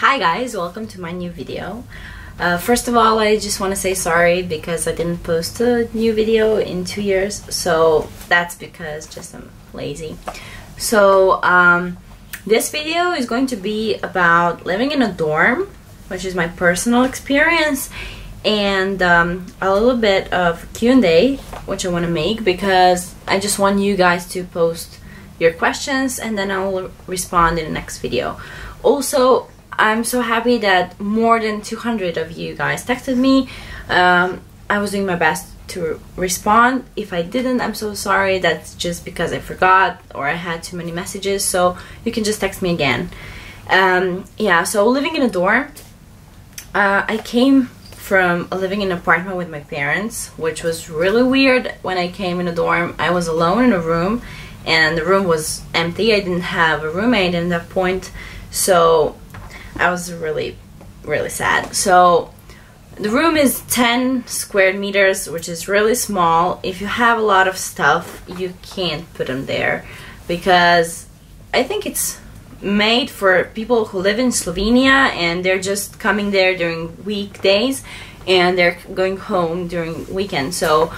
Hi guys, welcome to my new video. Uh, first of all, I just want to say sorry because I didn't post a new video in two years, so that's because just I'm lazy. So um, this video is going to be about living in a dorm, which is my personal experience, and um, a little bit of Q&A, which I want to make because I just want you guys to post your questions and then I will respond in the next video. Also, I'm so happy that more than 200 of you guys texted me. Um, I was doing my best to respond. If I didn't, I'm so sorry. That's just because I forgot or I had too many messages. So you can just text me again. Um, yeah, so living in a dorm. Uh, I came from living in an apartment with my parents, which was really weird when I came in a dorm. I was alone in a room and the room was empty. I didn't have a roommate at that point. So I was really, really sad. So the room is 10 square meters, which is really small. If you have a lot of stuff, you can't put them there because I think it's made for people who live in Slovenia and they're just coming there during weekdays and they're going home during weekends. So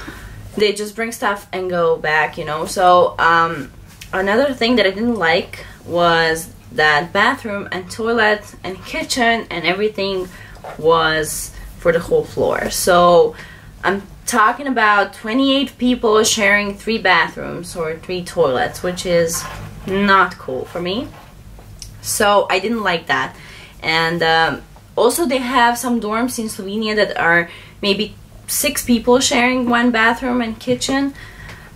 they just bring stuff and go back, you know. So um, another thing that I didn't like was that bathroom and toilet and kitchen and everything was for the whole floor. So I'm talking about 28 people sharing three bathrooms or three toilets, which is not cool for me. So I didn't like that. And um, also they have some dorms in Slovenia that are maybe six people sharing one bathroom and kitchen.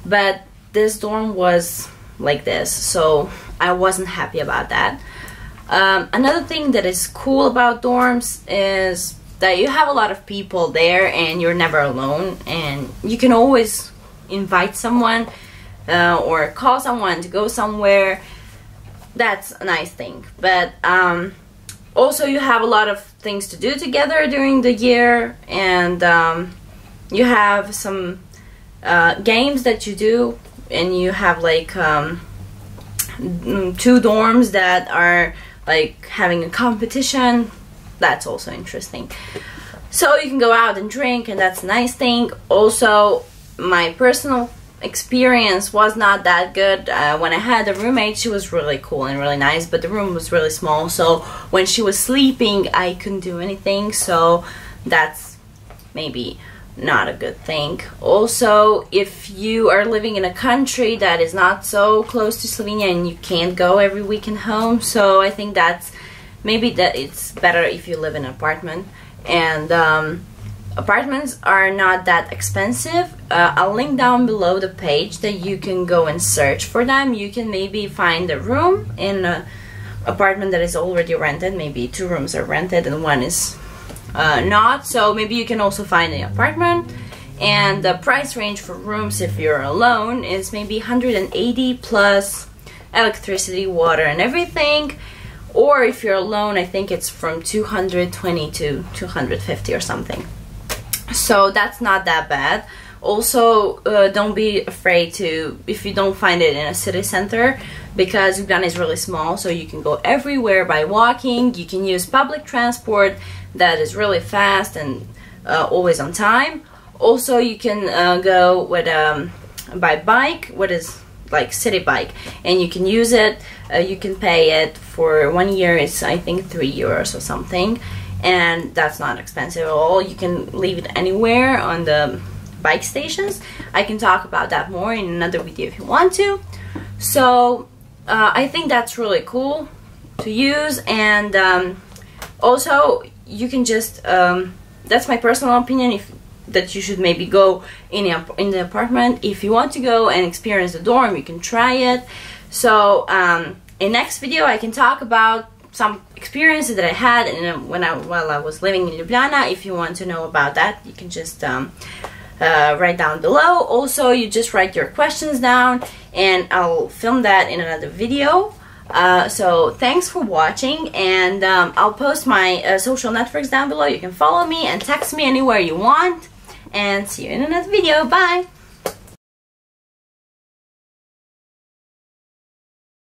But this dorm was like this. So I wasn't happy about that. Um, another thing that is cool about dorms is that you have a lot of people there and you're never alone and you can always invite someone uh, or call someone to go somewhere. That's a nice thing. But um, also you have a lot of things to do together during the year and um, you have some uh, games that you do and you have like um, two dorms that are like having a competition that's also interesting. So you can go out and drink and that's a nice thing. Also my personal experience was not that good. Uh, when I had a roommate she was really cool and really nice but the room was really small so when she was sleeping I couldn't do anything so that's maybe not a good thing. Also, if you are living in a country that is not so close to Slovenia and you can't go every weekend home, so I think that's maybe that it's better if you live in an apartment. And um, apartments are not that expensive. Uh, I'll link down below the page that you can go and search for them. You can maybe find a room in an apartment that is already rented. Maybe two rooms are rented and one is uh, not. So maybe you can also find an apartment. And the price range for rooms if you're alone is maybe 180 plus electricity, water, and everything. Or if you're alone, I think it's from 220 to 250 or something. So that's not that bad. Also, uh, don't be afraid to, if you don't find it in a city center, because Ljubljana is really small, so you can go everywhere by walking, you can use public transport that is really fast and uh, always on time. Also, you can uh, go with um, by bike, what is like city bike, and you can use it. Uh, you can pay it for one year. It's I think three euros or something, and that's not expensive at all. You can leave it anywhere on the bike stations. I can talk about that more in another video if you want to. So uh, I think that's really cool to use and um, also you can just um, that's my personal opinion if that you should maybe go in a, in the apartment if you want to go and experience the dorm you can try it so um, in next video I can talk about some experiences that I had and when I while I was living in Ljubljana if you want to know about that you can just um, uh, write down below also you just write your questions down and I'll film that in another video uh, so thanks for watching and um, I'll post my uh, social networks down below. You can follow me and text me anywhere you want and see you in another video. Bye!